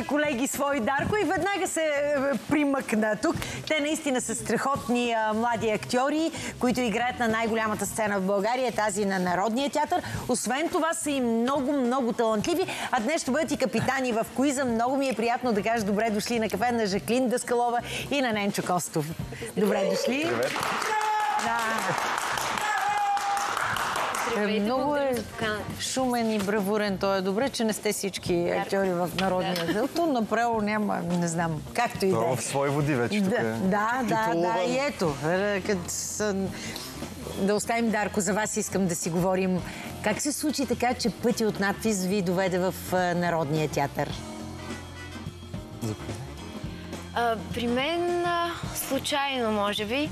млади колеги свои Дарко и веднага се е, примъкна тук. Те наистина са страхотни а, млади актьори, които играят на най-голямата сцена в България, тази на Народния театър. Освен това са и много, много талантливи. А днес ще бъдат и капитани в Куиза. Много ми е приятно да кажа добре дошли на кафе на Жаклин Даскалова и на Ненчо Костов. Добре дошли. Привет. Да. Здравейте, Много е шумен и бравурен. Той е добре, че не сте всички актьори в Народния театър. То направо няма, не знам, както и да Той е. е в свои води вече тук Да, е. да, да, да, и ето. е, като Да оставим Дарко, за вас искам да си говорим. Как се случи така, че пъти от надпис ви доведе в е, Народния театър? А, при мен а, случайно, може би,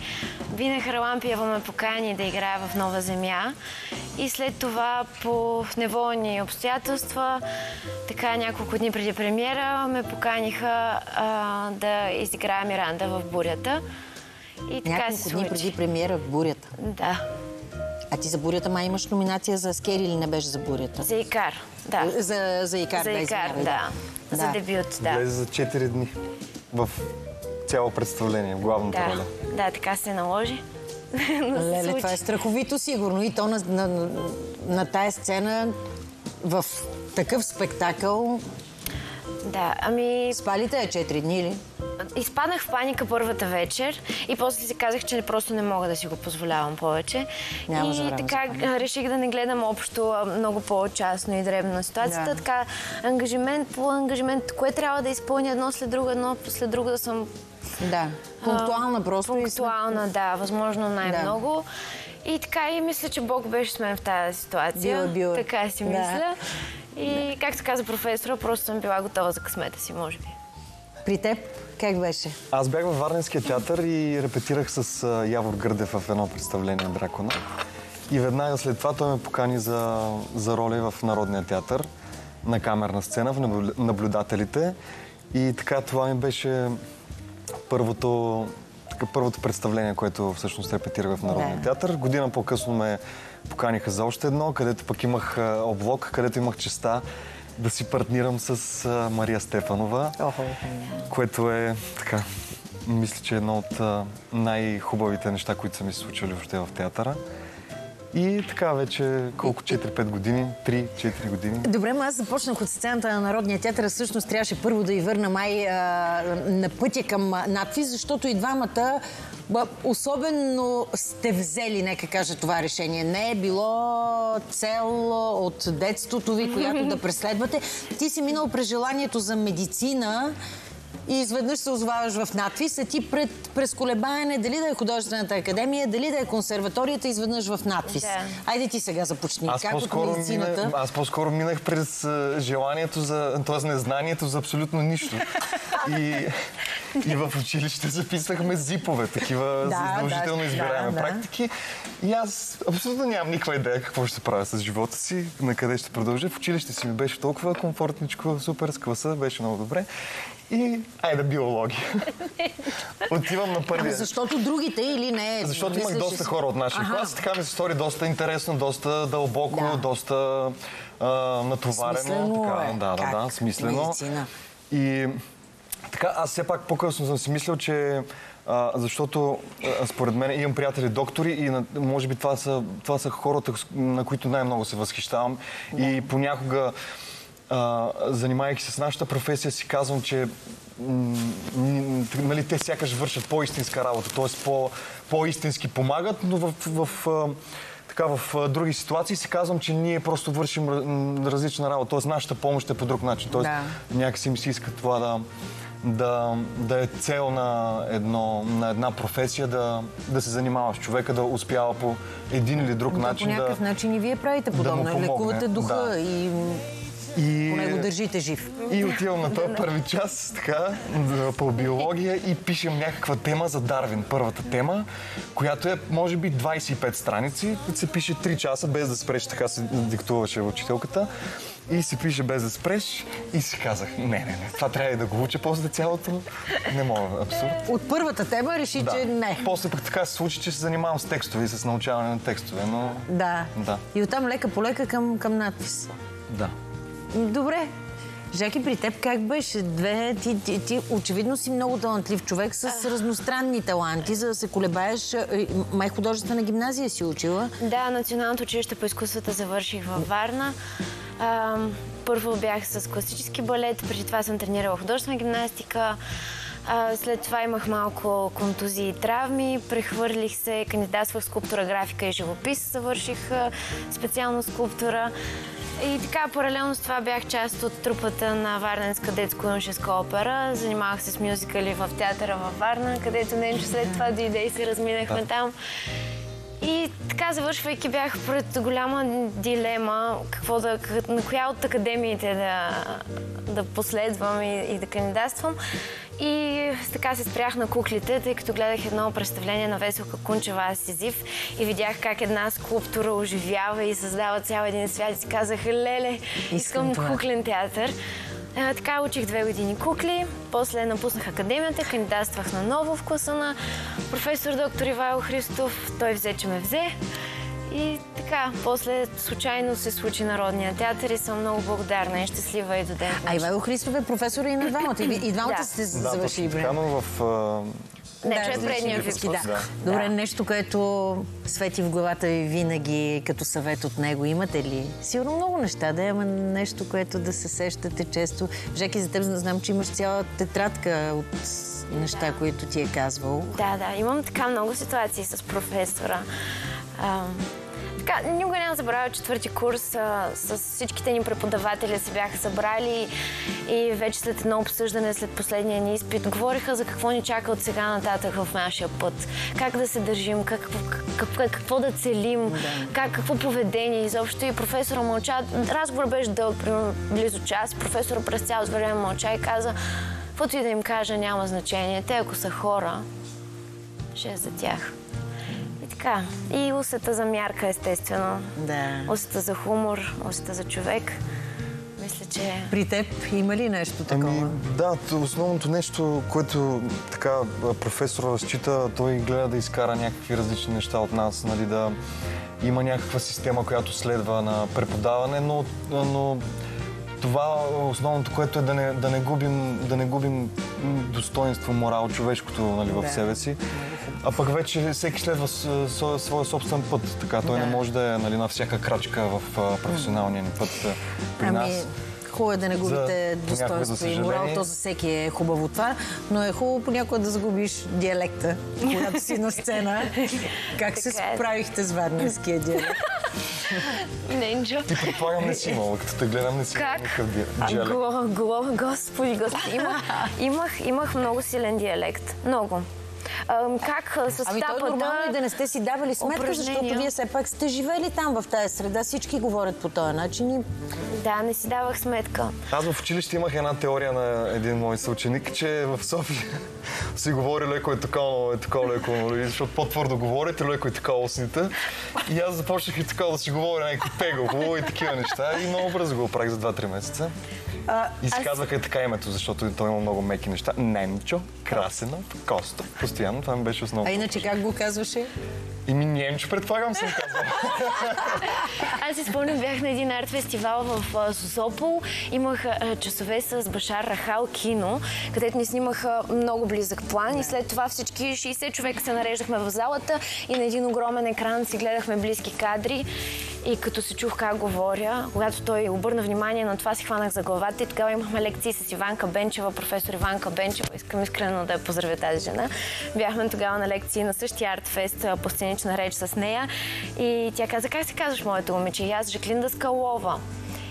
Вина Харлампиева ме покани да играя в Нова земя. И след това по неволни обстоятелства, така няколко дни преди премиера, ме поканиха а, да изиграя Миранда в бурята. И така Няколко се дни преди премиера в Бурята. Да, А ти за Бурята май имаш номинация за Скери или не беше за Бурята? за Икар. Да, За, за Икар, за да, Икар, извинявай, да. За Да. дебют, да. Влезе за 4 дни в цяло представление, в главната Да, роля. да, така се наложи. Леле, това е страховито сигурно. И то на, на, на, на тая сцена в такъв спектакъл. Да, ами Спалите я 4 дни или? Изпаднах в паника първата вечер и после си казах, че просто не мога да си го позволявам повече. Нямаш и така реших да не гледам общо много по-частно и дребно ситуацията. Да. Така ангажимент по ангажимент, кое трябва да изпълня едно след друго, едно след друго да съм Да. Пунктуална просто. и пунктуална, да, възможно най-много. И така и мисля, че Бог беше с мен в тази ситуация. Бил е, бил е. Така си Да. мисля. И както каза професора, просто съм била готова за късмета си, може би. При теб как беше? Аз бях във Варненския театър и репетирах с Явор Гърдев в едно представление Дракона. И веднага след това той ме покани за, за роля в Народния театър на камерна сцена в наблю- наблюдателите. И така това ми беше първото, така, първото представление, което всъщност репетирах в Народния Да. театър. Година по-късно ме поканиха за още едно, където пък имах облог, където имах честа да си партнирам с а, Мария Стефанова Охо. което е така, мисля, че е едно от най-хубавите неща, които са ми се случили въобще в театъра. И така вече колко 4-5 години, 3-4 години. Добре, ма аз започнах от сцената на Народния театър. Всъщност трябваше първо да и върна май а, на пътя към а, надпис, защото и двамата особено сте взели, нека кажа това решение. Не е било цел от детството ви, която да преследвате. Ти си минал през желанието за медицина и изведнъж се озваваш в надпис, а ти пред, през колебаене, дали да е художествената академия, дали да е консерваторията, изведнъж в надпис. Да. Айде ти сега започни. Аз как от по-скоро, медицината? минах, аз по-скоро минах през желанието за, т.е. незнанието за абсолютно нищо. И, и в училище записахме зипове, такива Да, задължително да, избираеми да. практики. И аз абсолютно нямам никаква идея какво ще правя с живота си, на къде ще продължа. В училище си ми беше толкова комфортничко, супер с класа, беше много добре. И айде биология. Отивам на първия. Защото другите или не? Защото имах доста хора от нашия Аха. клас. Така ми се стори доста интересно, доста дълбоко, Да. доста а, натоварено. Смислено така, е. Да, да, Как? да, смислено. Медицина. И така, аз все пак по-късно съм си мислил, че а, защото а, според мен имам приятели доктори и на, може би това са, това са хората, на които най-много се възхищавам. И понякога, а, занимавайки се с нашата професия, си казвам, че нали, те сякаш вършат по-истинска работа, т.е. По, по-истински помагат, но в, в, а, така, в други ситуации си казвам, че ние просто вършим различна работа. Т.е. нашата помощ е по друг начин. Тоест, Да. някакси ми се иска това да, да, да е цел на, едно, на една професия, да, да се занимава с човека, да успява по един или друг Да, начин по някакъв да... начин и вие правите да подобно. помогне. Лекувате духа Да. и И... поне го държите жив. И отивам на този първи час, така, да, по биология и пишем някаква тема за Дарвин. Първата тема, която е, може би, 25 страници, се пише 3 часа, без да спреш, така се диктуваше учителката. И се пише без да спреш и си казах, не, не, не, това трябва и да го уча после цялото. Не мога, абсурд. От първата тема реши, че не. После пък така се случи, че се занимавам с текстове и с научаване на текстове, но... Да. Да. И оттам лека по лека към, към надпис. Да. Добре. Жаки, при теб как беше? Две, ти, ти, ти очевидно си много талантлив човек с разностранни таланти, за да се колебаеш. е, Май художествена гимназия си учила. Да, Националното училище по изкуствата завърших във Варна. А, първо бях с класически балет, преди това съм тренирала художествена гимнастика. А, след това имах малко контузии и травми, прехвърлих се, кандидатствах в скулптура, графика и живопис, завърших специално скулптура. И така, паралелно с това бях част от трупата на Варненска детско-юношеска опера. Занимавах се с мюзикали в театъра във Варна, където Ненчо след това дойде и се разминахме там. И така, завършвайки, бях пред голяма дилема какво да, на коя от академиите да, да последвам и, и да кандидатствам. И така се спрях на куклите, тъй като гледах едно представление на Веселка Кунчева Аз Сизив и видях как една скулптура оживява и създава цял един свят и си казах, леле, искам това. куклен театър. А, така учих две години кукли, после напуснах академията, кандидатствах наново в класа на професор доктор Ивайло Христов. Той взе, че ме взе. И така, после случайно се случи Народния театър и съм много благодарна и щастлива и до ден. А Ивайло Христов е професор и на двамата. И, двамата Да. сте Да, завършили точно така, но в... Не, Да, че е предния випуск. да. Да. Добре, нещо, което свети в главата ви винаги като съвет от него. Имате ли? Сигурно много неща, да, ама нещо, което да се сещате често. Жеки, за теб знам, че имаш цяла тетрадка от неща, които ти е казвал. Да, да, имам така много ситуации с професора. Така, никога няма забравя четвърти курс. А, с всичките ни преподаватели се бяха събрали и вече след едно обсъждане, след последния ни изпит, говориха за какво ни чака от сега нататък в нашия път. Как да се държим, как, как, как, какво да целим, как, какво поведение изобщо. И професора мълча. Разговор беше дълъг, примерно близо час. Професора през цялото време мълча и каза, каквото и да им кажа, няма значение. Те, ако са хора, ще е за тях. И така. И усета за мярка, естествено. Да. Усета за хумор, усета за човек. Мисля, че... При теб има ли нещо такова? Ами, да, основното нещо, което така а, професора разчита, той гледа да изкара някакви различни неща от нас, нали, да има някаква система, която следва на преподаване, но, но това основното, което е да не, да не губим, да не губим достоинство, морал, човешкото нали, в Да. себе си. А пък вече всеки следва своя собствен път, така той Да. не може да е нали, на всяка крачка в професионалния ни път при нас. Ами, хубаво е да не губите За- достоинство и морал. То за всеки е хубаво това, но е хубаво понякога да загубиш диалекта, когато си на сцена. Как се е. справихте с варненския диалект? Ненджо. Ти предполагам не си имала, като те гледам не си имала Как? никакъв диалект. господи, господи. Имах, имах, имах много силен диалект. Много. Как а, с Ами е тапата... нормално и да не сте си давали сметка, защото упражнения. вие все пак сте живели там в тази среда. Всички говорят по този начин и Да, не си давах сметка. Аз в училище имах една теория на един мой съученик, че в София си говори леко е така, е така леко, нали, защото по-твърдо говорите, леко е така осните. И аз започнах и така да си говоря някакви тегаво и такива неща. И много бързо го оправих за 2-3 месеца. И си аз- казваха и така името, защото той има много меки неща. Немчо, Красенов, Костов. Постоянно това ми беше основно. А иначе как го казваше? И ми Немчо, предполагам, съм казал. Аз си спомням, бях на един арт фестивал в Созопол. Имах а, часове с Башар Рахал кино, където ни снимаха много близък план и след това всички 60 човека се нареждахме в залата и на един огромен екран си гледахме близки кадри. И като се чух как говоря, когато той обърна внимание на това, си хванах за главата и тогава имахме лекции с Иванка Бенчева, професор Иванка Бенчева. Искам искрено да я поздравя тази жена. Бяхме тогава на лекции на същия артфест по сценична реч с нея и тя каза, как се казваш моето момиче? И аз Жаклин Даскалова.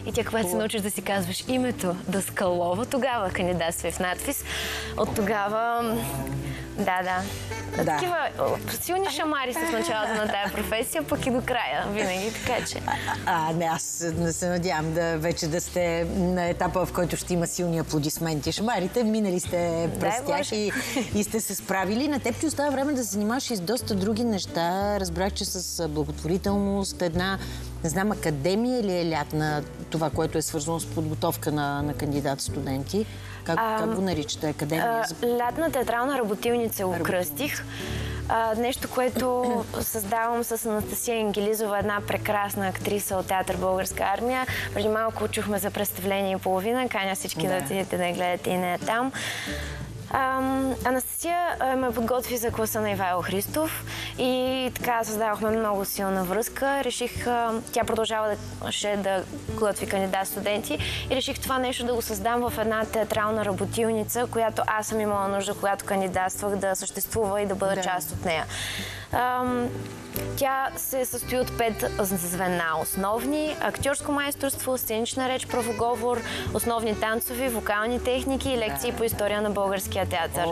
И тя, когато се научиш да си казваш името Даскалова, тогава кандидатствай в надпис. От тогава... Да, да. Да. Такива силни шамари са в началото на тая професия, пък и до края винаги, така че... А, не, аз не се надявам да вече да сте на етапа, в който ще има силни аплодисменти. Шамарите, минали сте през Дай тях и, и сте се справили. На теб ти остава време да се занимаваш и с доста други неща. Разбрах, че с благотворителност, една, не знам, академия ли е лятна, това, което е свързано с подготовка на, на кандидат-студенти. Как, как го наричате? Академия? А, Лятна театрална работилница го кръстих. А, нещо, което създавам с Анастасия Ангелизова, една прекрасна актриса от театър Българска армия. Преди малко чухме за представление и половина. Каня всички да, да отидете да гледате и нея там. Ам, Анастасия а, ме подготви за класа на Ивайло Христов и така създавахме много силна връзка. Реших, а, тя продължава да, ще да кандидат студенти и реших това нещо да го създам в една театрална работилница, която аз съм имала нужда, когато кандидатствах да съществува и да бъда Да. част от нея. Ам, тя се състои от пет звена основни. Актьорско майсторство, сценична реч, правоговор, основни танцови, вокални техники и лекции по история на българския театър.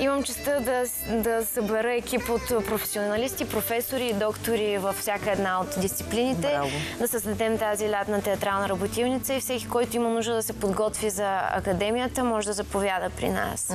Имам честа да, да събера екип от професионалисти, професори и доктори във всяка една от дисциплините. Браво. Да създадем тази лятна театрална работилница и всеки, който има нужда да се подготви за академията, може да заповяда при нас.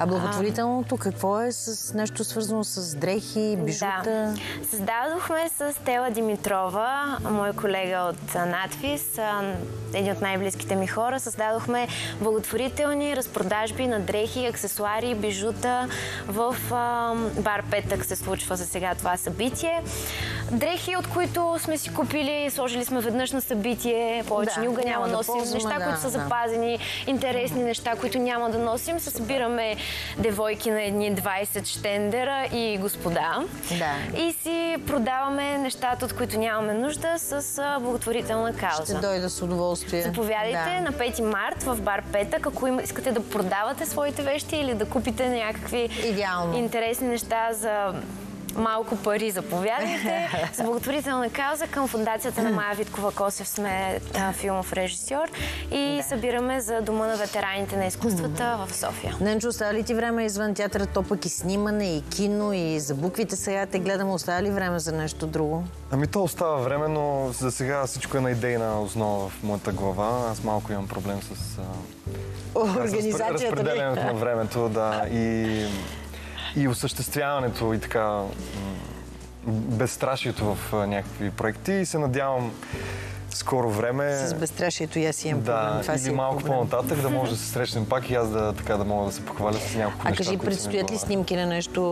А благотворителното какво е с нещо свързано с дрехи, бижута? Да. Създадохме с Стела Димитрова, мой колега от надфис, а, един от най-близките ми хора. Създадохме благотворителни разпродажби на дрехи, аксесуари, бижута. В а, бар Петък се случва за сега това събитие. Дрехи, от които сме си купили, сложили сме веднъж на събитие, повече Да, никога няма да носим. ползваме, неща, да, които са да. запазени, интересни неща, които няма да носим. Се събираме девойки на едни 20 штендера и господа. Да. И си продаваме нещата, от които нямаме нужда, с благотворителна Ще кауза. дойда с удоволствие. Заповядайте Да. на 5 март в бар Петък, ако искате да продавате своите вещи или да купите някакви Идеално. интересни неща за малко пари, заповядайте. С благотворителна кауза към фундацията на Майя Виткова Косев сме а, филмов режисьор и събираме за Дома на ветераните на изкуствата в София. Ненчо, остава ли ти време извън театъра, то пък и снимане, и кино, и за буквите сега те гледам, остава ли време за нещо друго? Ами то остава време, но за сега всичко е на идейна основа в моята глава. Аз малко имам проблем с, а, Организацията ли? разпределянето на времето, да, и, и осъществяването и така безстрашието в а, някакви проекти и се надявам скоро време С безстрашието и аз имам проблем. да, Това си или е малко проблем. по-нататък да може да се срещнем пак и аз да, така, да мога да се похваля с няколко А неща, кажи, ми в предстоят ли снимки на нещо,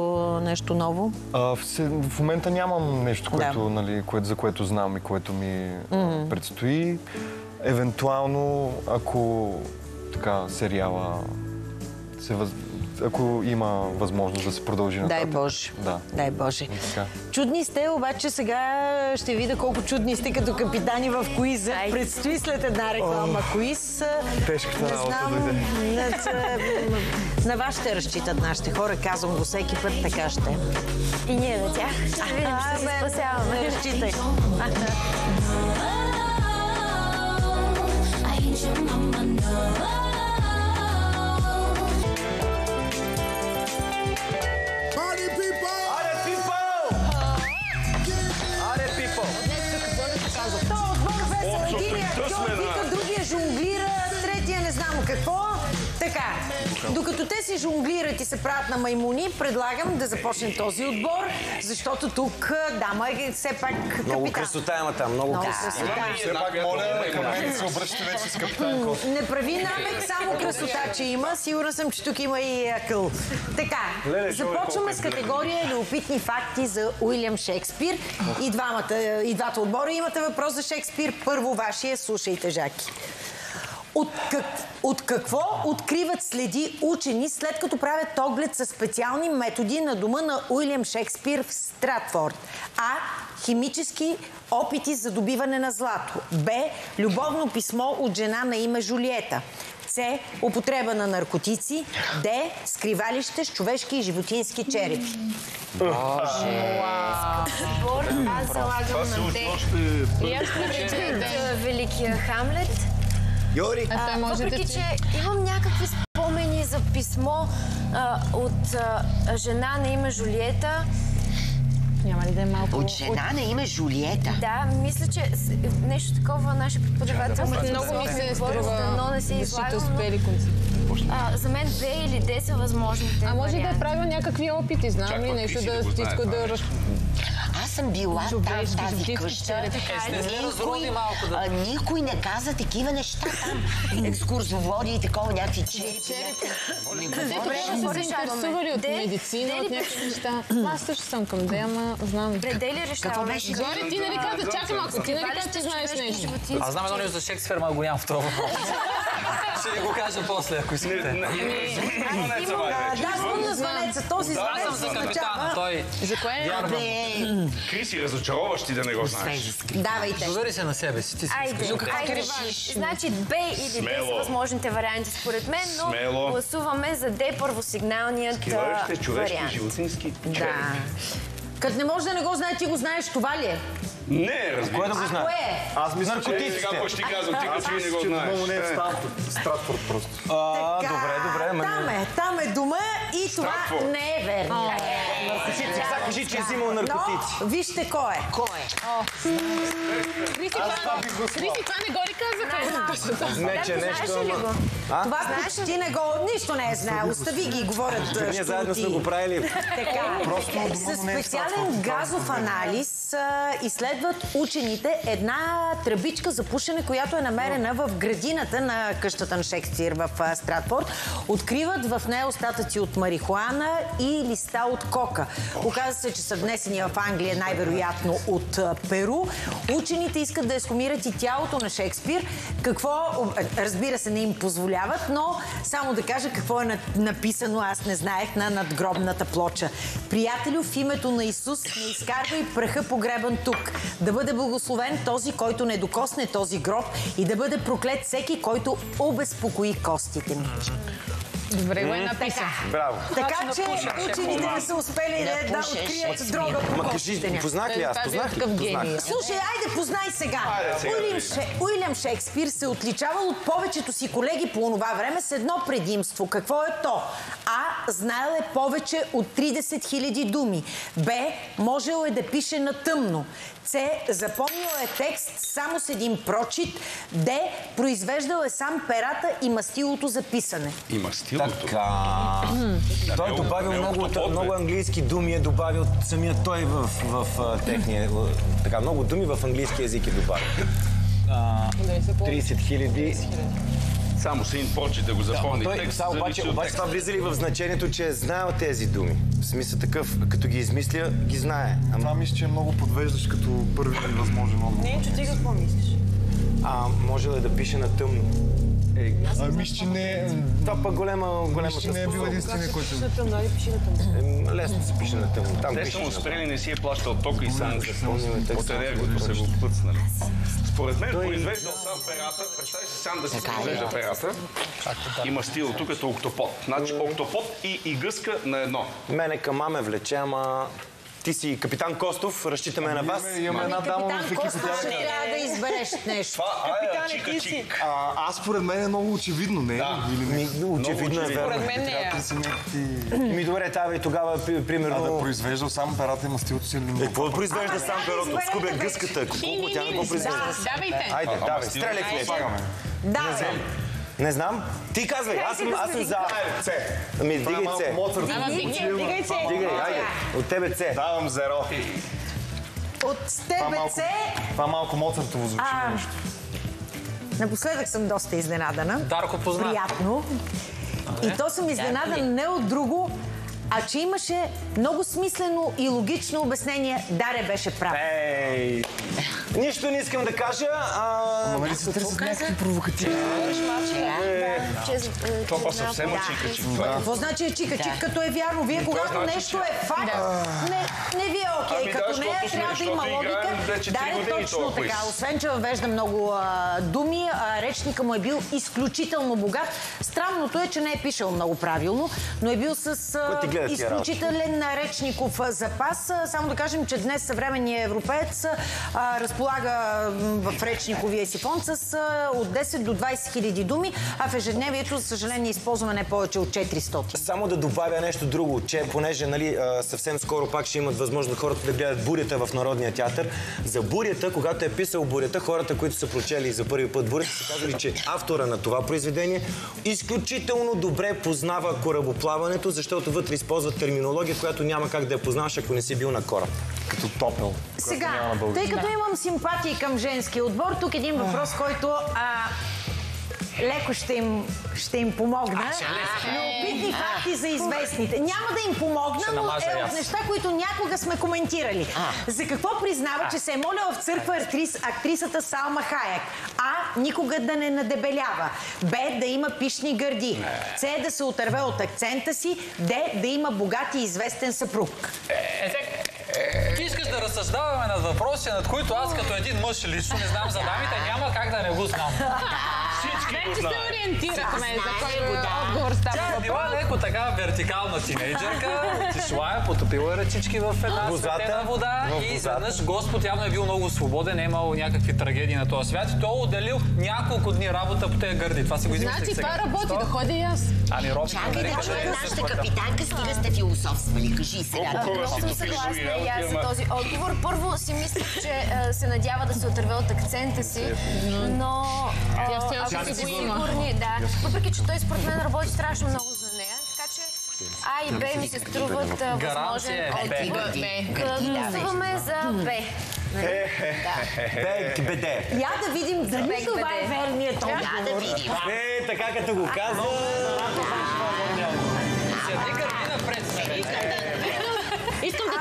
нещо ново? А, в, в момента нямам нещо, което, Да. нали, което, за което знам и което ми а, предстои. Евентуално, ако така сериала се въз... ако има възможност да се продължи Дай нататък. Боже. Да. Дай Боже. Така. Чудни сте, обаче сега ще видя колко чудни сте като капитани в куиза. Ай. Предстои след една реклама куиз. Тежката Не работа знам, на, на вас ще разчитат нашите хора, казвам го всеки път, така ще. И ние на тях. Ще видим, ще се спасяваме. Разчитай. I ain't your mama, no. Какво. Така, докато те си жонглират и се правят на маймуни, предлагам да започнем този отбор, защото тук дама е все пак капитан. Много красота има там, много Много красота. красота. Все пак моля към мен да се обръщате вече с капитан Косов. Не прави намек, само красота, че има. Сигурна съм, че тук има и акъл. Така, Леле, е започваме с категория любопитни факти за Уилям Шекспир. И, двамата, и двата отбора имате въпрос за Шекспир. Първо вашия, слушайте, Жаки. От, как, от какво откриват следи учени, след като правят оглед със специални методи на дома на Уилям Шекспир в Стратфорд? А. Химически опити за добиване на злато. Б. Любовно писмо от жена на име Жулиета. С. Употреба на наркотици. Д. Скривалище с човешки и животински черепи. Отбор, аз залагам на те. И аз Великия Хамлет. Йори! А може да Въпреки, ти... че имам някакви спомени за писмо а, от а, жена на име Жулиета. Няма ли да е малко... От жена на име Жулиета. Да, мисля, че нещо такова нашия преподавател Много ми се говори, струва но не се да излагам, а, За мен две или де са възможните А може да е варианти. правил някакви опити, знам ли, нещо да иска да... раз- Аз съм била там в Човешки, тази къща. Никой, а, никой не каза такива неща. там. Екскурзоводи и такова, някакви черепи. Не говориш. Са се интересували от медицина, от някакви неща. Аз също съм към Дея, ама знам. Предели решаваме. беше? Зори, ти нали каза, чакай малко, ти нали каза, че знаеш нещо? Аз знам едно нещо за Шекспир, ама го нямам в това въпрос. Ще ви го кажа после, ако искате. Да, звън на звънеца. Този Аз съм звънец за капитана, той... За кое? Криси, разочароваш ти да не го знаеш. Давайте. Довери се на себе си. Ти си Айде, айде. Значи Б или Д са Смело. възможните варианти според мен, но Смело. гласуваме за Д първосигналният а, Скиващите човешки, вариант. животински Да. Като не може да не го знае, ти го знаеш, това ли е? Не, разбира Кое да се. го знае? Кое е? Аз мисля, че... Е, сега какво ще ти казвам, ти като не го знаеш. Много не е Е. в Стратфорд. Стратфорд просто. А, Така, добре, добре. ама Там не- е, там е дума и това Стратфорд. не е верно. Сега кажи, че е взимал наркотици. Но, вижте кой е. Кой е? Криси, това не го ли казаха? Не, че Знаеш нещо, ама... Това ти не го, нищо не е знаел. Остави ги, говорят Ние заедно сме го правили. Така, с специален газов анализ изследват учените една тръбичка за пушене, която е намерена в градината на къщата на Шекспир в Стратфорд. Откриват в нея остатъци от марихуана и листа от кока. Оказва се, че са внесени в Англия най-вероятно от Перу. Учените искат да ескумират и тялото на Шекспир. Какво, разбира се, не им позволяват, но само да кажа какво е на- написано, аз не знаех, на надгробната плоча. Приятелю, в името на Исус не изкарвай праха погребан тук. Да бъде благословен този, който не докосне този гроб и да бъде проклет всеки, който обезпокои костите ми. Добре го е написан. Браво. Така че учените не са успели да, да открият дрога по Ма кажи, познах ли аз? Познах ли? Слушай, айде познай сега. Уилям, Шекспир се отличавал от повечето си колеги по онова време с едно предимство. Какво е то? А. Знаел е повече от 30 000 думи. Б. Можел е да пише на тъмно. С. Запомнил е текст само с един прочит. Д. Произвеждал е сам перата и мастилото за писане. Има стилото. Така. Той е добавил много, английски думи, е добавил самия той в, техния. Така, много думи в английски язик е добавил. А, 30 хиляди. Само с един прочит да го запомни. Той, Текст обаче, това влиза ли в значението, че е знаел тези думи? В смисъл такъв, като ги измисля, ги знае. Ама, Това мисля, че е много подвеждаш като първи възможен отговор. Не, че ти какво мислиш? а може ли да пише на тъмно? Е, А мисля, че не е... това пък голема, голема Мисля, не е бил единствения, който... Е, лесно се пише на тъмно. Там Те са му спрели, не си е плащал тока и текста. от енергото са го пъцнали. Според мен произвеждал сам перата, представи си сам да си произвежда перата. Има стилото като октопод. Значи октопод и, и гъска на едно. Мене към маме влече, ама ти си капитан Костов, разчитаме на вас. Имаме, имаме една дама в Капитан екипа. Костов ще трябва да избереш нещо. Чика чик. А, аз според мен е много очевидно, не? Ми, очевидно е верно. Според мен не е. Си. Ми добре, тази тогава, пи- А да примерно... произвеждал сам перата и мастилото си или не? Е, какво да произвежда сам да, перото? Скубя гъската. Колко тя не го произвежда? Давайте. Айде, давай, стреляй. Да. Не знам. Ти казвай, аз съм, аз съм за... Ами, Това е дигай. Ама дигай, се. Дигай, айде. От тебе це. Давам зеро. От тебе се това малко Моцартово звучи нещо. Напоследък съм доста изненадана. Дарко познат. Приятно. И то съм изненадана не от друго, а че имаше много смислено и логично обяснение. Даре беше прав. Ей! Нищо не искам да кажа. А... Ама нали се търсят някакви провокативни? Че, за- е, Това па съвсем е. Какво значи е чика чик, като е вярно? Вие когато значи, нещо е факт, не, ви е окей. Ами като не е, трябва да има логика. играем вече Да, три е години точно така. Освен, че въвежда много думи, речника му е бил изключително богат. Странното е, че не е пишел много правилно, но е бил с гледа изключителен речников а, запас. Само да кажем, че днес съвременният европеец а, разполага в речниковия си фонд с а, от 10 до 20 хиляди думи, а в ежедневието, за съжаление, използваме не повече от 400. Само да добавя нещо друго, че понеже нали, съвсем скоро пак ще имат възможност хората да гледат бурята в Народния театър. За бурята, когато е писал бурята, хората, които са прочели за първи път бурята, са казали, че автора на това произведение изключително добре познава корабоплаването, защото вътре използват терминология, която няма как да я познаваш, ако не си бил на кораб. Като топел. Сега, тъй като имам симпатии към женския отбор, тук един въпрос, който а, леко ще им, ще им помогна. Но битни факти за известните. Няма да им помогна, но е от неща, които някога сме коментирали. За какво признава, че се е моляла в църква актрис, актрисата Салма Хаяк? А. Никога да не надебелява. Б. Да има пишни гърди. С. Да се отърве от акцента си. Д. Да има богат и известен съпруг. Е, те- Ти искаш да разсъждаваме над въпроси, над които аз като един мъж лично не знам за дамите, няма как да не го знам. Го Вече се ориентирахме за кой да. отговор Тя става е въпрос. била леко така вертикална тинейджърка, отишла е, потопила е ръчички в една Возата. светена вода и изведнъж Господ явно е бил много свободен, е имал някакви трагедии на този свят и той е отделил няколко дни работа по тези гърди. Това си го измислих Значи това работи, да ходя и аз. Ами Роби, Чакай да нарека чуем е нашата капитанка, стига сте философствали. Кажи сега. Много съм съгласна и аз за този отговор. Първо си мислих, че е, се надява да се отърве от акцента си, но Тя все още си го. Сигурни, да. Въпреки, че той според мен работи страшно много за нея, така че А и Б ми се струват Гаранция възможен е отговор. Б. Гласуваме за Б. Бек, беде. Я да видим дали това е верният Я отговор. да видим. Е, така като го каза.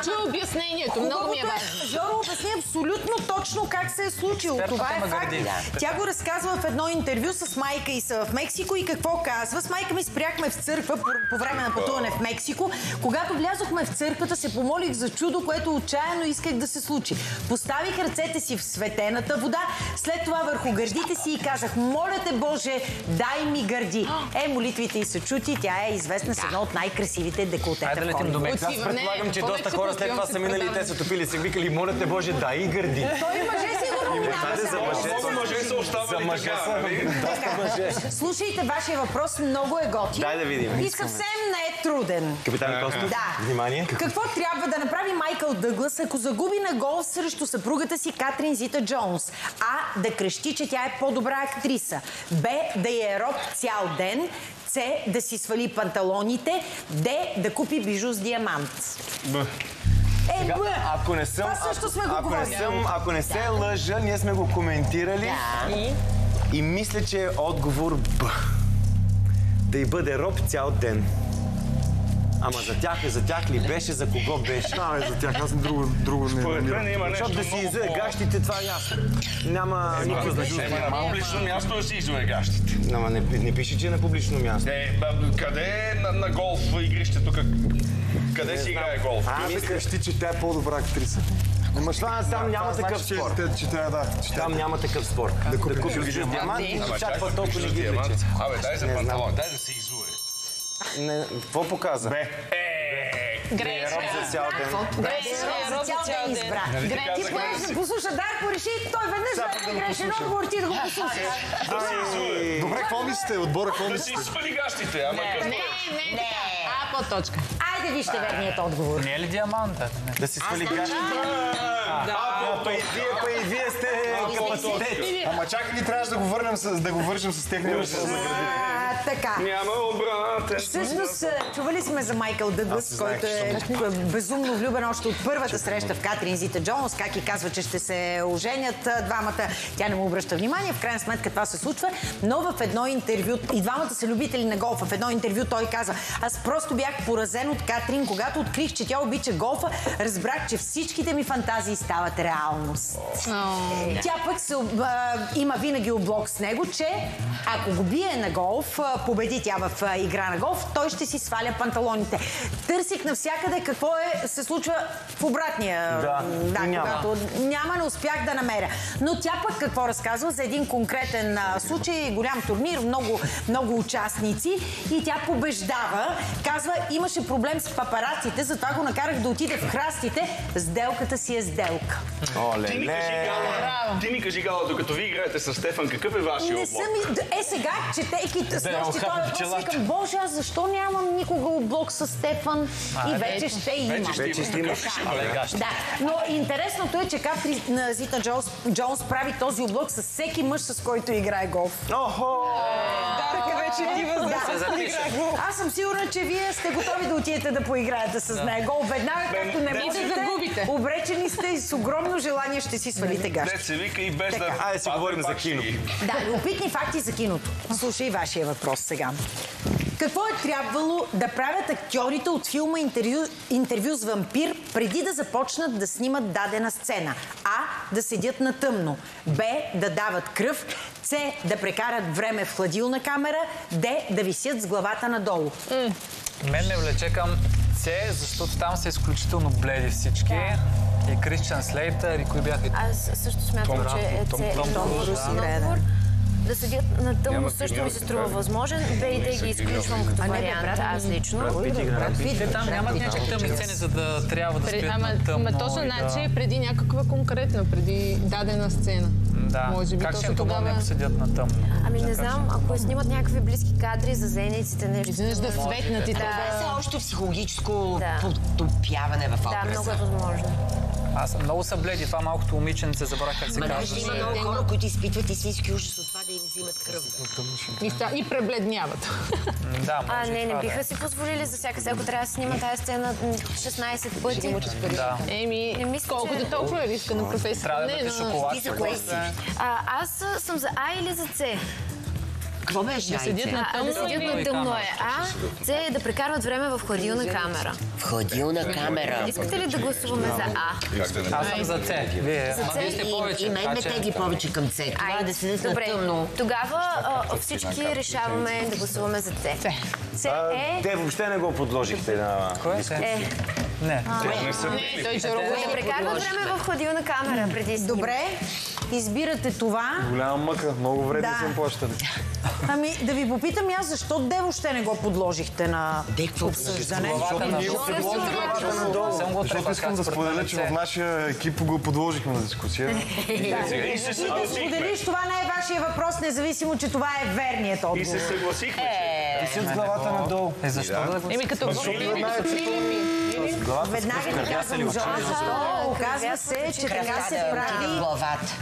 Чуя обяснението. Много ми е Хубавото важно. Жоро обясни абсолютно точно как се е случило. Това е факт. Тя го разказва в едно интервю с майка и са в Мексико и какво казва. С майка ми спряхме в църква по, време на пътуване в Мексико. Когато влязохме в църквата, се помолих за чудо, което отчаяно исках да се случи. Поставих ръцете си в светената вода, след това върху гърдите си и казах, моля те Боже, дай ми гърди. Е, молитвите й са чути, тя е известна с едно от най-красивите деколтета Айде да в летим до. Мексико. Аз предполагам, че доста хора след това са минали и те са топили и са викали, моля те Боже, дай и гърди. Той мъже сигурно минава за мъже. Много мъже са За оставали мъже така, са нали? Слушайте, вашия въпрос много е готин. Дай да видим. И съвсем не е труден. Капитан Костов, Да. внимание. Какво трябва да направи Майкъл Дъглас, ако загуби на голф срещу съпругата си Катрин Зита Джонс? А. Да крещи, че тя е по-добра актриса. Б. Да я е роб цял ден. С. Да си свали панталоните. Д. Да купи бижу с диамант. Е, Б. Ако не съм, Това също ако, сме го ако не говорили. съм, ако не се лъжа, ние сме го коментирали. И мисля, че е отговор Б. Да й бъде роб цял ден. Ама за тях е, за тях ли беше, за кого беше? А, е за тях, аз друго, друго не Според мен има нещо Защото да си изуе гащите, това е ясно. Няма никакво значение. На публично място да си изуе гащите. Ама не, не пише, че е на публично място. Е, ба, къде е на, на голф игрище тук? Къде си играе голф? Аз да крещи, че тя е по-добра актриса. Ама това там няма Това такъв значи, че- спор. Че, че тя, да, че тя Там няма такъв спор. Да купиш диамант. и път толкова не ги. Абе, дай за Не панталон, дай да изуе. Не, какво показа? Е, Грешка. За цял ден. Грешка. За цял ден избра. Нали ти поеш да си- послуша Дарко, реши, той веднъж да е грешен отговор, ти да го послушаш. се изуе. Добре, какво мислите? Отбора, какво Да си мислите? свали гащите, ама Не, е. не, така. А, по точка. Айде вижте верният отговор. Не е ли диаманта? Да си свали гащите. А, па и вие, па и вие сте капацитет. Ама чакай, ни трябваше да го върнем с, да го вършим с техния въпрос. А, така. Няма обратен. Всъщност, чували сме за Майкъл Дъглас, който е безумно влюбен още от първата среща в Катрин Зита Джонс, как и казва, че ще се оженят двамата. Тя не му обръща внимание, в крайна сметка това се случва, но в едно интервю, и двамата са любители на голфа, в едно интервю той каза, аз просто бях поразен от Катрин, когато открих, че тя обича голфа, разбрах, че всичките ми фантазии стават реалност. Тя пък се, а, има винаги облог с него, че ако го бие на голф, а, победи тя в а, игра на голф, той ще си сваля панталоните. Търсих навсякъде какво е, се случва в обратния. Да, да няма. когато няма, не успях да намеря. Но тя пък какво разказва за един конкретен а, случай, голям турнир, много, много участници и тя побеждава. Казва, имаше проблем с папараците, затова го накарах да отиде в храстите. Сделката си е сделка. Оле, Ти ми кажи, ле. Гала, ти ми кажи, Гала, докато ви играете с Стефан, какъв е вашия Не съм... и- Е, сега, четейки с Да, нощи този въпрос, пчелата. викам, Боже, аз защо нямам никога облог с Стефан? И вече ще има. Вече ще има. Да, но интересното е, че Капри на Зита Джонс, Джонс прави този облог с всеки мъж, с който играе голф. Охо! Дарка вече че... Запише. Аз съм сигурна, че вие сте готови да отидете да поиграете с него. Веднага, както не не- можете, обречени сте и с огромно желание ще си свалите гащи. Дет се вика и без да... Айде си говорим за кино. Да, любопитни факти за киното. Слушай вашия въпрос сега. Какво е трябвало да правят актьорите от филма интервю, интервю с вампир преди да започнат да снимат дадена сцена? А. Да седят на тъмно. Б. Да дават кръв. С. Да прекарат време в хладилна камера. Д. Да висят с главата надолу. Мен ме влече към С, защото там са изключително бледи всички. И Кристиан Слейтър, и кои бяха? Аз също смятам, Том че е Том- це- Том Том Круз, Круз да. и Добре, да. отговор. Да седят на тъмно също ми се струва възможен. Б и Д ги изключвам като бе, вариант, аз лично. Те там нямат някакви тъмни сцени, за да трябва да стоят на тъмно. точно значи да... е преди някаква конкретна, преди дадена сцена. Да. Може би как ще им помогне, ако седят на тъмно? Ами не знам, ако снимат някакви близки кадри за зениците, нещо. Изведнъж да светнат и Да. така. Това е още психологическо Да. потопяване в Да, образа. много е възможно. Аз съм много са бледи. Това малкото момиченце, забравих как се Ма казва. даже има много хора, които изпитват истински ужас от да взимат кръв. И, ста- и пребледняват. Да, А, може и не, не е. биха си позволили за всяка сега, ако трябва да снима тази сцена м, 16 пъти. Да. Еми, Не мисля, колкото че- толкова е риска на професията. Трябва да Не, на- шоколад. Ти за кое си? А, аз а, съм за А или за С? Какво беше Да седят на А, да тъмно седят на тъмно е А, С е да прекарват време в хладилна камера. В хладилна камера. Искате ли да гласуваме за А? Аз съм за С. Вие, сте И, повече. и мен ме тегли повече към С. Това да седят на Добре, тъмно. тогава всички решаваме да гласуваме за С. С е... Те въобще не го подложихте на... Кое е Не. Не са Не, той прекарват време в хладилна камера преди снимка. Добре, избирате това. Голяма мъка, много вредни Да. са им плащали. Ами да ви попитам аз, защо де въобще не го подложихте на обсъждане? Съм го Защото искам да споделя, че в нашия екип го подложихме на дискусия. И се Да споделиш, това не е вашия въпрос, независимо, че това е верният И отговор. се съгласихме, че... Ти си с главата надолу. Е, защо да го... Еми като Филипи, Веднага ти казвам, защо оказва се, че така се прави главата.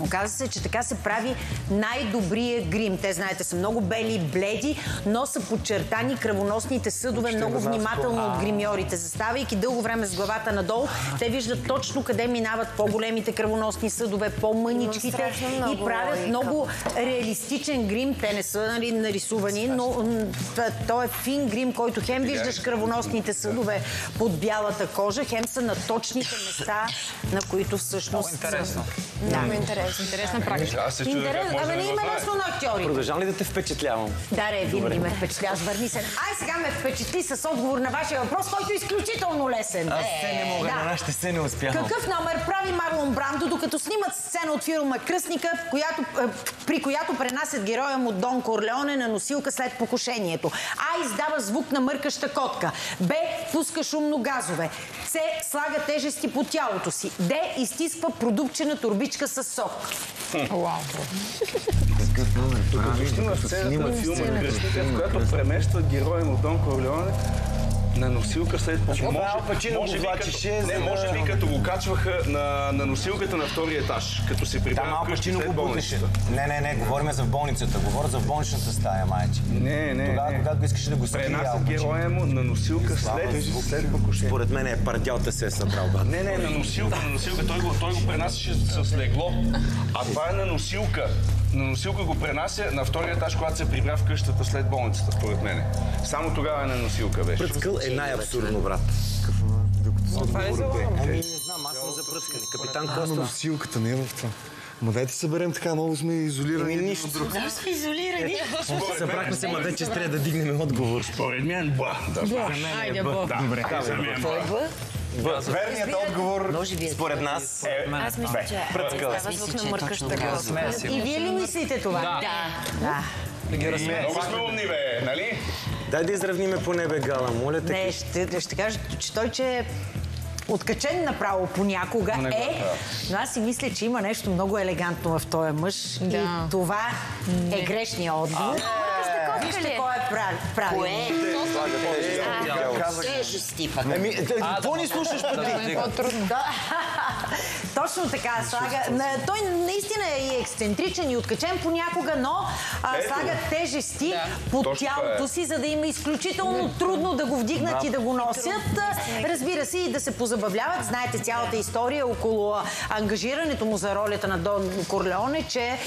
Оказва се, че така се прави най-добрия грим. Те, знаете, са много бели, бледи, но са подчертани кръвоносните съдове много внимателно от гримьорите. Заставайки дълго време с главата надолу, те виждат точно къде минават по-големите кръвоносни съдове, по-мъничките много и правят много реалистичен грим. Те не са нали, нарисувани, но м, т- то е фин грим, който хем виждаш кръвоносните съдове под бялата кожа, хем са на точните места, на които всъщност... Интересно. Много интересно. Интересна практика. Аз се чудя как Интересно. може Абе, да не има знае. лесно на актьори. Продължавам ли да те впечатлявам? Да, ре, винаги ме впечатляваш. Върни се. Ай, сега ме впечатли с отговор на вашия въпрос, който е изключително лесен. Аз все не мога, Да. на нашите се не успявам. Какъв номер прави Марлон Брандо, докато снимат сцена от филма Кръстника, в която, е, при която пренасят героя му Дон Корлеоне на носилка след покушението? А. Издава звук на мъркаща котка. Б. Пуска шумно газове. С. Слага тежести по тялото си. Д. Изтисква продупчена турбичка с сок. Тук вижте на сцената на филма Кръстника, в която премества героя му Дон Корлеоне на носилка след бе, Ал Пачино го може би, като, за не, да- може би като го качваха на, на носилката на втория етаж, като се Там прибра Ал вкъщи след болницата. Не, не, не, говорим за в болницата. Говоря за в болничната стая, майче. Не, не, Тогава, не. когато го искаше да го скрие Ал Пренася Пачино. героя му на носилка след, след покушение. Според мен е пардялта се е събрал, брат. Не, не, на носилка, на носилка. Той го, той го пренасяше с легло. А това е на носилка. На носилка го пренася на втория етаж, когато се прибра в къщата след болницата, според мен. Само тогава е на носилка беше. Пръцкъл е най-абсурдно, брат. Това е за Ами, не знам, аз съм за пръскане. Капитан Костов. носилката не е в това. Ма дайте съберем така, много сме изолирани. Един нищо. от друг. Да, сме изолирани. Събрахме се, ма вече трябва да дигнем отговор. Според мен, ба. Да, Айде, е Б. ба. Добре. Мен е ба. Верният отговор е Според нас е... Аз мисля, че издава звук Мисля, че е точно. И вие ли мислите това? Да. Да. Да ги разсмеем. Много сме умни, бе, нали? Дай да изравниме по небе гала, моля те. Не, ще, ще кажа, че той, че е откачен направо понякога е, но аз си мисля, че има нещо много елегантно в този мъж Да. и това е грешният отговор. Вижте кой е прав- Кое? Тежести пък. Еми, те- какво ни слушаш пък ти? е по-трудно. Да. То Точно така слага. Той наистина е и ексцентричен и откачен понякога, но слага тежести под тялото е. си, за да им е изключително трудно да го вдигнат и да го носят. Разбира се и да се позабавляват. Знаете цялата история около ангажирането му за ролята на Дон Корлеоне, че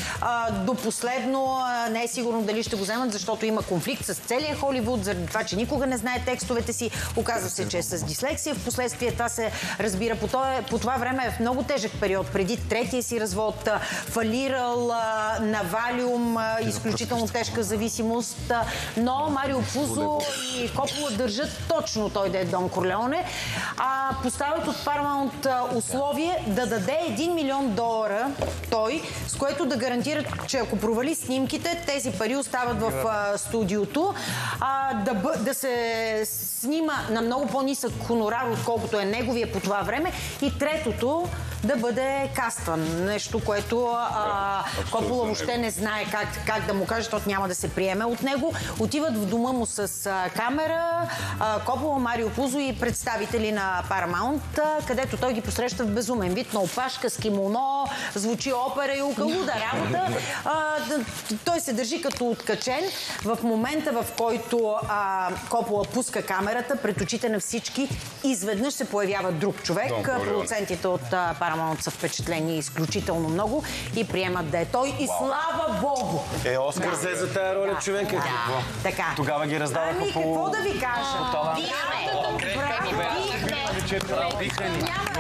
до последно не е сигурно дали ще го вземат, защото има конфликт с целия Холивуд, заради това, че никога не знае текстовете си. Оказва се, че е с дислексия. Впоследствие това се разбира по, това, по това време е в много тежък период. Преди третия си развод, фалирал на Валиум, изключително тежка зависимост. Но Марио Пузо и Копола държат точно той да е Дон Корлеоне. А поставят от Paramount условие да даде 1 милион долара той, с което да гарантират, че ако провали снимките, тези пари остават в студиото. А, да, да се снима на много по-нисък хонорар, отколкото е неговия по това време. И третото да бъде кастван. Нещо, което а, Копола въобще не знае как, как да му каже, защото няма да се приеме от него. Отиват в дома му с а, камера, а, Копола, Марио Пузо и представители на Paramount, а, където той ги посреща в безумен вид на опашка, с кимоно, звучи опера и луда работа. А, той се държи като откачен. В момента, в който а, Копола пуска камерата пред очите на всички, изведнъж се появява друг човек. Дон. Продуцентите от Paramount са впечатлени изключително много и приемат да е той. И слава Богу! Е, Оскар взе за тая роля, човек. Така. Тогава ги раздаваха Ами, по... какво да ви кажа?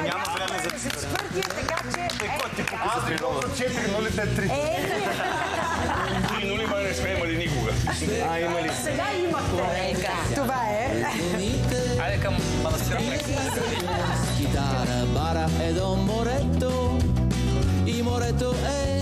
Няма време за четвъртия, така че... Е, така. Аз ви за 4, 0 те 3. Е, Три нули май не сме имали никога. А, има ли? сега имате. Това е. Айде към манастира. bara ed un moretto, il moretto è